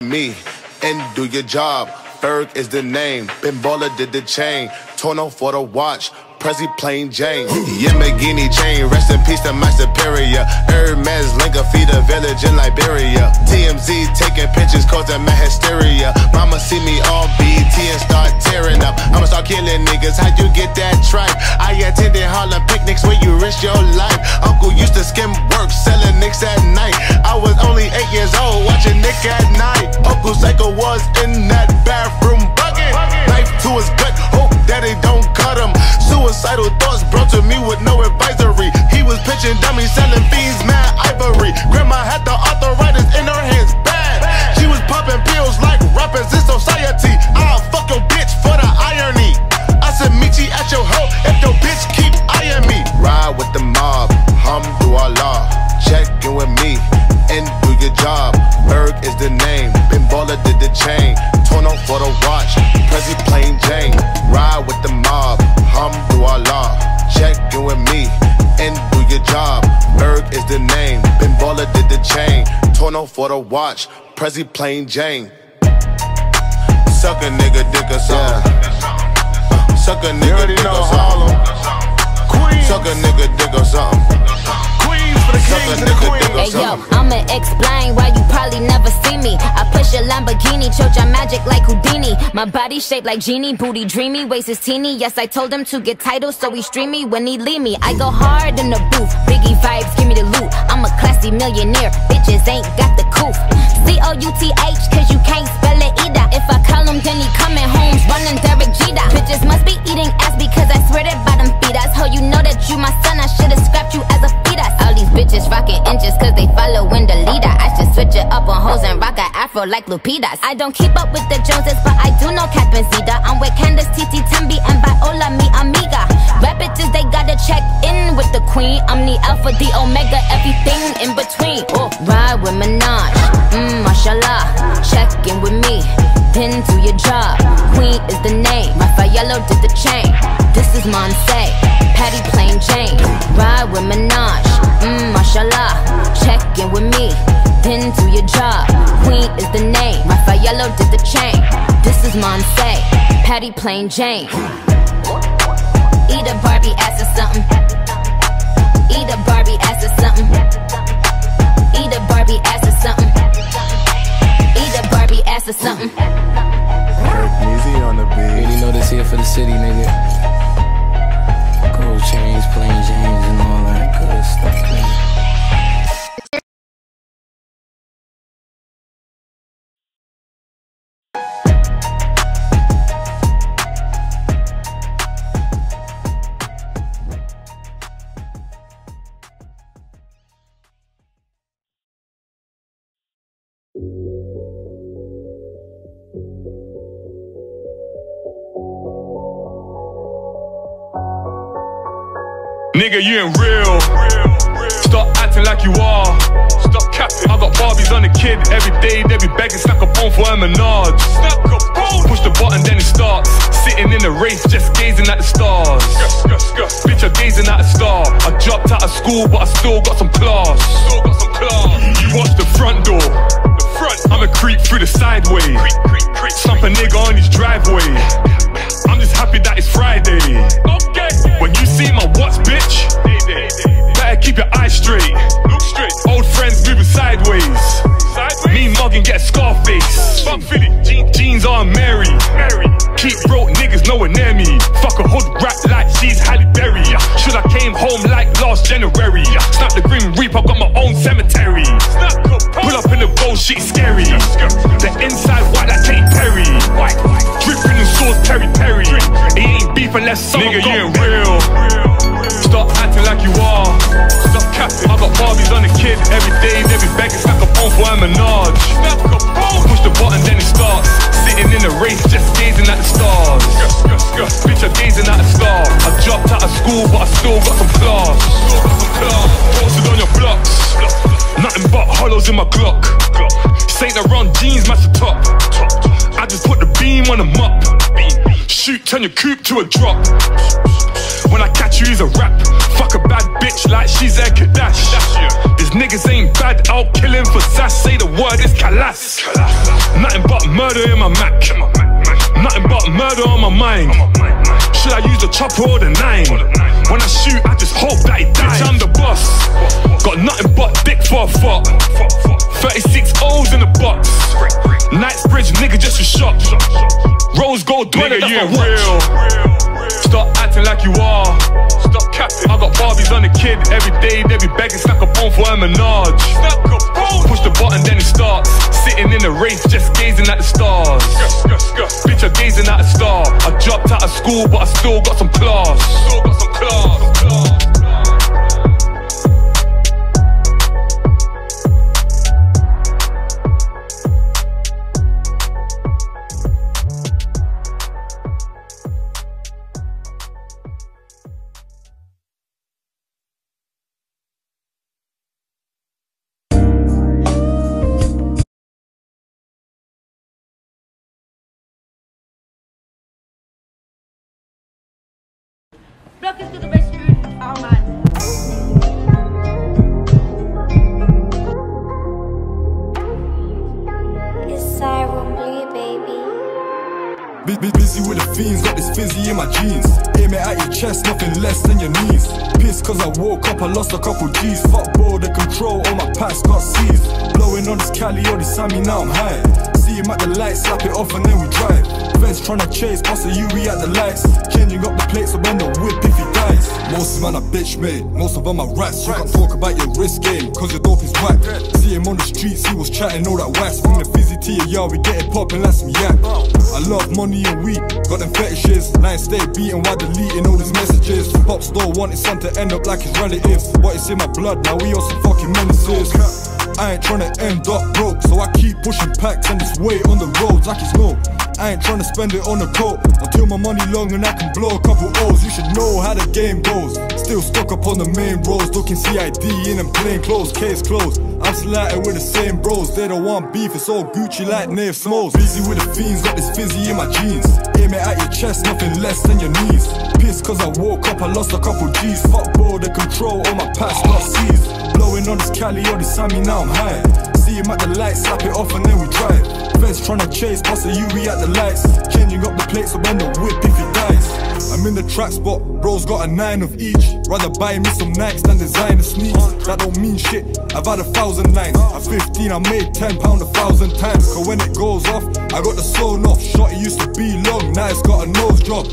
me and do your job. Berg is the name. Baller did the chain. Tono for the watch. Prezi plain Jane. Yamagini chain. Rest in peace to my superior. Hermes Linka feed a village in Liberia. TMZ taking pictures causing my hysteria. Mama see me on BT and start tearing up. I'ma start killing niggas. How you get that tripe? I attended Harlem picnics where you risk your life. Uncle used to skim work selling nicks at night. I was only eight years old watching Nick at night. Uncle Psycho was in that Suicidal thoughts brought to me with no advisory. He was pitching dummies, selling fiends, mad ivory. Grandma had the arthritis in her hands, bad. She was popping pills like rappers in society. I'll fuck your bitch for the irony. I said, you at your hoe if your bitch keep eyeing me. Ride with the mob, hum Allah. Check in with me and do your job. Berg is the name, Ben Baller did the chain. Torn for the watch, Prezi plain Jane. Ride with the mob, hum do Allah. Check in with me and do your job. Berg is the name, Ben Baller did the chain. Torn for the watch, Prezi plain Jane. Suck a nigga dick or. Uh, Suck a nigga dick or something. Suck a nigga dick or something. Hey yo. I'ma explain why you probably never see me. I push a Lamborghini, choke your magic like Houdini. My body shaped like genie, booty dreamy, waist is teeny. Yes, I told him to get titles, so he stream me when he leave me. I go hard in the booth, Biggie vibes, give me the loot. I'm a classy millionaire, bitches ain't got the coof. C O U T H, cause you can't spell If I call him, then he coming home, running Derek Jeter. Bitches must be eating ass because I swear that bottom feed us. Ho, you know that you my son, I should've scrapped you as a fetus. All these bitches rocking inches cause they following the leader. I should switch it up on hoes and rock a afro like Lupitas. I don't keep up with the Joneses, but I do know Cat and Zeta. I'm with Candace, Titi, Tembi, and Viola, mi amiga. Rap bitches, they gotta check in with the queen. I'm the alpha, the omega, everything in between. Oh, ride with Minaj, mmm, mashallah. Check in with me, then do your job. Queen is the name, Raffaello did the chain. This is Monse, Patty plain Jane. Ride with Minaj, mmm, mashallah. Check in with me, then do your job. Queen is the name, Raffaello did the chain. This is Monse, Patty plain Jane. Eat a Barbie ass or something. Eat a Barbie ass or something. Eat a Barbie ass or something. Eat a Barbie ass or something. Easy on the beat. Really know this here for the city, nigga. Gold chains, plain James, and all that good stuff, nigga. Nigga, you ain't real. Stop acting like you are. Stop capping. I got Barbies on the kid every day. They be begging, snack a bone for a menage. Push the button, then it starts. Sitting in the race, just gazing at the stars. Bitch, I'm gazing at a star. I dropped out of school, but I still got some class. You watch the front door. The front. I'ma creep through the sideway. Stump a nigga on his driveway. Keep your eyes straight. Look straight. Old friends moving sideways. sideways. Me mugging get Scarface. Fuck Philly. Je- jeans on Mary. Mary. Keep broke niggas nowhere near me. Fuck a hood rap like she's Halle Berry. Should I came home like last January? Snap the Grim Reaper, got my own cemetery. Pull up in the gold shit scary. The inside white like Katy Perry. Dripping in sauce Perry Perry. He ain't beef unless someone Nigga, you ain't real. Barbies on the kid every day. They be begging, snack a bone for a menage. Push the button, then it starts. Sitting in the race, just gazing at the stars. Bitch, I'm gazing at a star. I dropped out of school, but I still got some class. Posted on your blocks. Nothing but hollows in my Glock. Saint Laurent jeans, match the top. I just put the beam on the mop. Shoot, turn your coupe to a drop. When I catch you, he's a rap. Fuck a bitch like she's a Kadash. These niggas ain't bad, out killing for sass. Say the word, it's Kalas. Nothing but murder in my Mac. Nothing but murder on my mind. Should I use the chopper or the nine? When I shoot, I just hope that he dies. Bitch, I'm the boss. Got nothing but dick for a fuck. 36 O's in the box. Knightsbridge, nigga, just a shot. Rose gold Nigga, you ain't watch. Stop acting like you are. Stop capping. I got Barbies on the kid every day. They be begging, snack a bone for a Minaj. Push the button, then it starts. Sitting in the race, just gazing at the stars. Dropped out of school, but I still got some class. Still got some class. Block is to the restroom. Oh man. It's Siren Blue, baby. Bu- bu- Busy with the fiends, got this fizzy in my jeans. Aim it at your chest, nothing less than your knees. Pissed cause I woke up, I lost a couple G's. Fuck ball, the control, all my packs got seized. Blowing on this Cali or this Sammy, now I'm high. Him at the light, slap it off and then we drive. Fence tryna chase, boss a UE at the lights. Changing up the plates, so bend the whip if he dies. Most of man are bitch made, most of them are rats. You can talk about your wrist game, cause your dope is whack. See him on the streets, he was chatting all that wax. From the fizzy to your yard, we get it poppin' like some yak. I love money and weed, got them fetishes. Line stay beating while deleting all these messages. Pops don't want his son to end up like his relatives. But it's in my blood, now we all some fucking menaces. I ain't tryna end up broke, so I keep pushing packs and just wait on the roads like it's no. I ain't tryna spend it on a coat until my money long and I can blow a couple O's. You should know how the game goes. Still stuck up on the main roads, looking CID in them plain clothes, case closed. I'm sliding with the same bros, they don't want beef, it's all Gucci like Nave Smalls. Busy with the fiends, got this fizzy in my jeans. Aim it at your chest, nothing less than your knees. Pissed cause I woke up, I lost a couple G's. Fuck ball, the control, all my past got seized. Blowing on this Cali or this Sammy, now I'm high. See him at the light, slap it off and then we drive. Fence tryna chase, boss a UE at the lights. Changing up the plates, so bend the whip if he dies. I'm in the track spot, bro's got a nine of each. Rather buy me some Nikes than designer sneaks. That don't mean shit, I've had a thousand lines. At 15, I made 10 pound a thousand times. Cause when it goes off, I got the sewn off. Shot it used to be long, now it's got a nose job.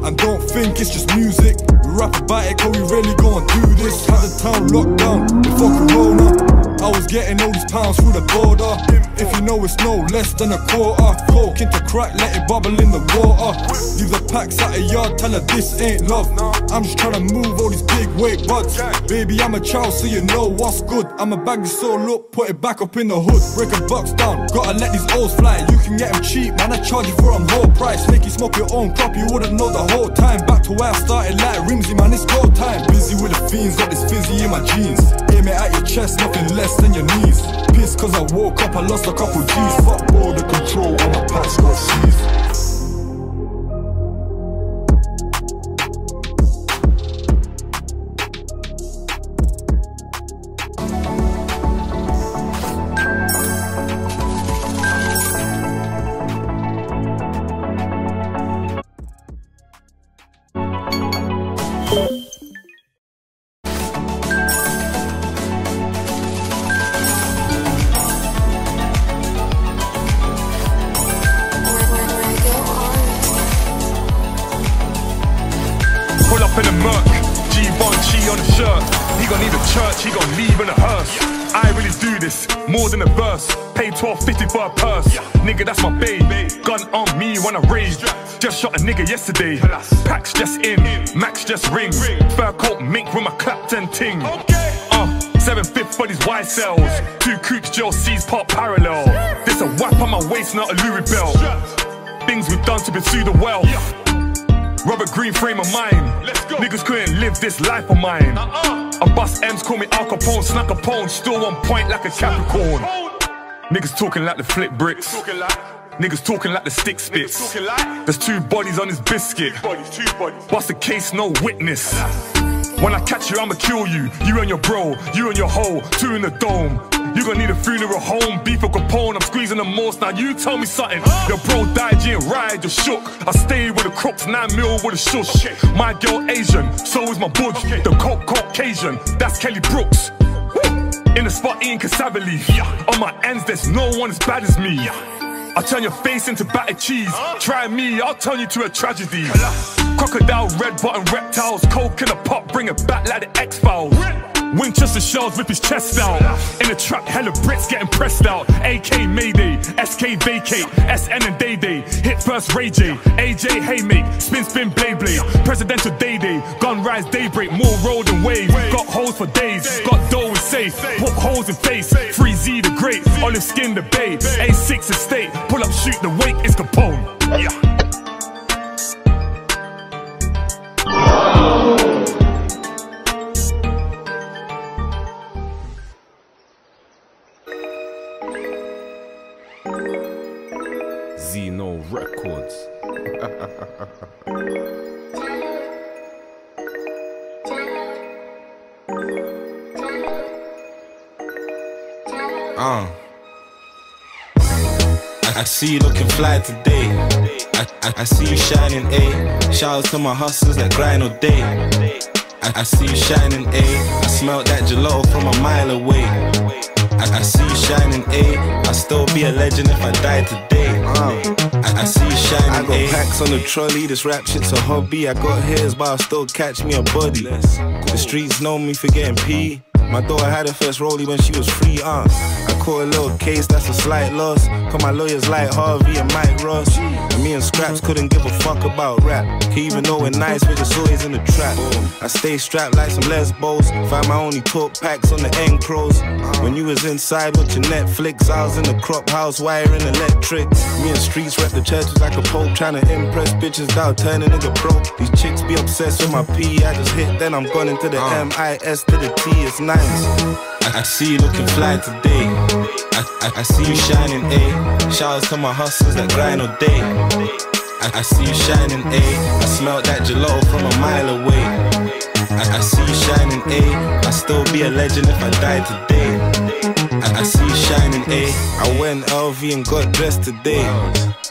And don't think it's just music. We rap about it, cause we really gon' do this. Had the town locked down before Corona. I was getting all these pounds through the border. If you know it's no less than a quarter. Coke into crack, let it bubble in the water. Leave the packs at a yard, tell her this ain't love. I'm just trying to move all these big weight buds. Baby, I'm a child, so you know what's good. I'm a bag this all up, put it back up in the hood. Break a box down, gotta let these O's fly. You can get them cheap, man. I charge you for them whole price. Make you smoke your own crop, you wouldn't know the whole time. Back to where I started, like Rimsy, man. It's go time. Busy with the fiends, got this fizzy in my jeans. Aim it at your chest, nothing less than your knees. Pissed cause I woke up, I lost a couple G's. Fuck all the control, all my packs got seized. Gon' need a church, he gon' leave in a hearse. I really do this, more than a verse. Pay 12.50 for a purse. Nigga, that's my babe. Gun on me when I rage. Just shot a nigga yesterday. Packs just in, Max just ring. Fur coat mink with my Clapton ting. Uh, seven fifth for these Y cells. Two coops, Joe C's pop parallel. This a whap on my waist, not a Louis belt. Things we've done to pursue the wealth. Robert Green frame of mind. Niggas couldn't live this life of mine. I bust M's, call me Al Capone, snack a pone, still on point like a Capricorn. Niggas talking like the flip bricks. Niggas talking like the stick spits. There's two bodies on his biscuit. What's the case? No witness. When I catch you, I'ma kill you. You and your bro, you and your hoe, two in the dome. You gon' need a funeral home, beef or Capone. I'm squeezing the most. Now you tell me something. Your bro died, you ain't ride, you're shook. I stayed with the crooks, nine mil with a shush. My girl Asian, so is my budge. The coke Caucasian, that's Kelly Brooks. In the spot eating cassava leaf. On my ends, there's no one as bad as me. I'll turn your face into battered cheese. Try me, I'll turn you to a tragedy. Crocodile, red button reptiles, coke in a pot, bring it back like the X Files. Winchester shells rip his chest out. In the truck, hella Brits getting pressed out. AK Mayday, SK vacate, SN and Day Day. Hit first Ray J, AJ Haymake, spin spin blade blade. Presidential Day Day, gun rise daybreak, more road and wave. Got holes for days, got dough is safe. Put holes in face, free Z the great, olive skin the bay. A6 estate, pull up shoot the wake is Capone. Yeah. Zeno Records. Uh. I, I see you looking fly today. I, I, I see you shining, eh? A. Shouts to my hustlers that grind all day. I, I see you shining, A. I smell that gelato from a mile away. I, I see you shining, A. I still be a legend if I die today. Uh. I, I see you shining, I got A. packs on the trolley, this rap shit's a hobby. I got hairs, but I'll still catch me a body. The streets know me for getting P. My daughter had her first rollie when she was free, uh. I caught a little case, that's a slight loss. Cause my lawyers like Harvey and Mike Ross. And me and Scraps couldn't give a fuck about rap. Even know we're nice, we're just always in the trap. I stay strapped like some lesbos. Find my only talk packs on the end crows. When you was inside watching Netflix, I was in the crop house wiring electric. Me and streets rep the churches like a pope, trying to impress bitches down, turning nigga broke. These chicks be obsessed with my P. I just hit, then I'm gone into the uh. M I S to the T. It's nice. I, I see you looking fly today. I, I, I see you shining, eh? A. Shouts to my hustlers that grind all day. I, I see you shining, A. I smell that gelato from a mile away. I, I see you shining, A. I still be a legend if I die today. I, see you shining, A. I went LV and got dressed today.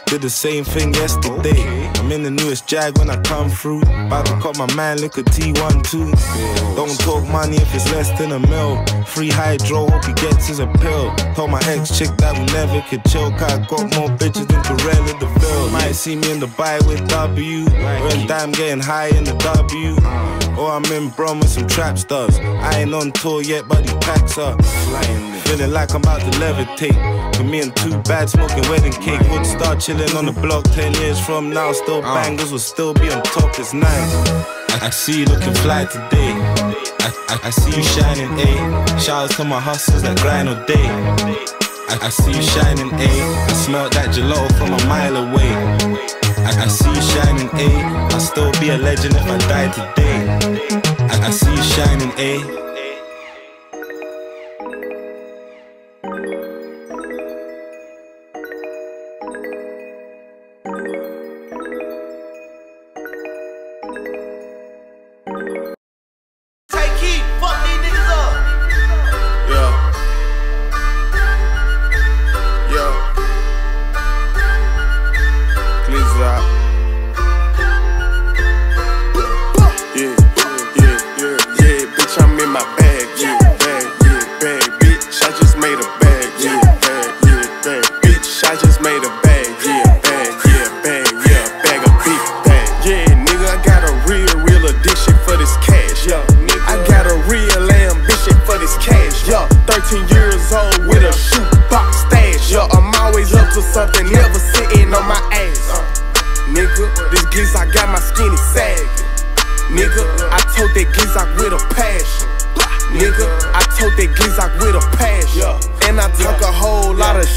Did the same thing yesterday. I'm in the newest Jag when I come through. About to cut my man, look at T1 too. Don't talk money if it's less than a mil. Free hydro, hope he gets his appeal. Told my ex chick that we never could chill. Cause I got more bitches than Corella the. Might see me in the buy with W. In dime getting high in the W. Or I'm in Brum with some trap stars. I ain't on tour yet, but he packs up. Feeling like I'm about to levitate. For me and two bad smoking wedding cake. Would start chilling on the block 10 years from now. Still uh. bangers will still be on top, it's nice. I, I see you looking fly today. I, I, I see you shining, A. Shouts to my hustlers that grind all day. I, I see you shining, A. I smell that gelato from a mile away. I, I see you shining, A. I'll still be a legend if I die today. I, I see you shining, A. Take I just made a bag, yeah, bag, yeah,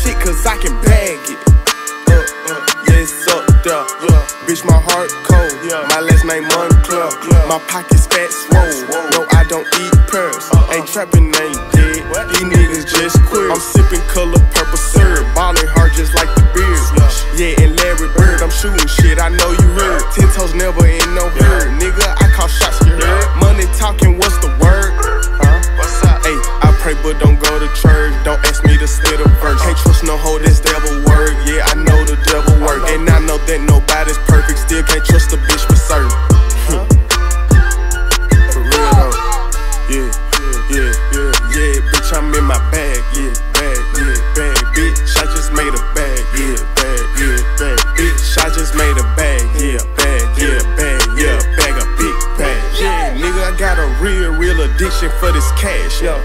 shit cause I can bag it. Uh, uh, yes, up there. Bitch, my heart cold. My last name Moncler. My pockets fat swole. No, I don't eat pears. Ain't trapping, ain't dead. These niggas just queer. I'm sipping color purple syrup. Ballin' hard just like the beard. Yeah, and Larry Bird, I'm shooting shit. I know you heard. Ten toes never in no hurt. Nigga, I call shots, you heard. Money talking, what's the word? Huh? What's up? Hey, I pray but don't go to church. Don't The devil work. And I know that nobody's perfect. Still can't trust a bitch for certain. For real though. Yeah, yeah, yeah, yeah. Bitch, I'm in my bag. Yeah, bag, yeah, bag. Bitch, I just made a bag. Yeah, bag, yeah, bag. Bitch, I just made a bag. Yeah, bag, yeah, bag, yeah, bag, a big bag. Yeah, nigga, I got a real, real addiction for this cash. Yeah, I got a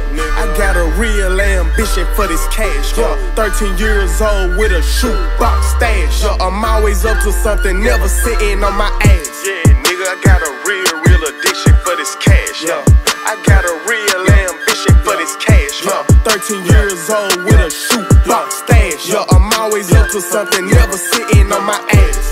real ambition for this cash. Yeah, 13 years old with a shoebox stash. Yeah, I'm always up to something, never sitting on my ass. Yeah, nigga, I got a real, real addiction for this cash. Yeah, I got a real ambition for this cash. Yeah, 13 years old with a shoebox stash. Yeah, I'm always up to something, never sitting on my ass.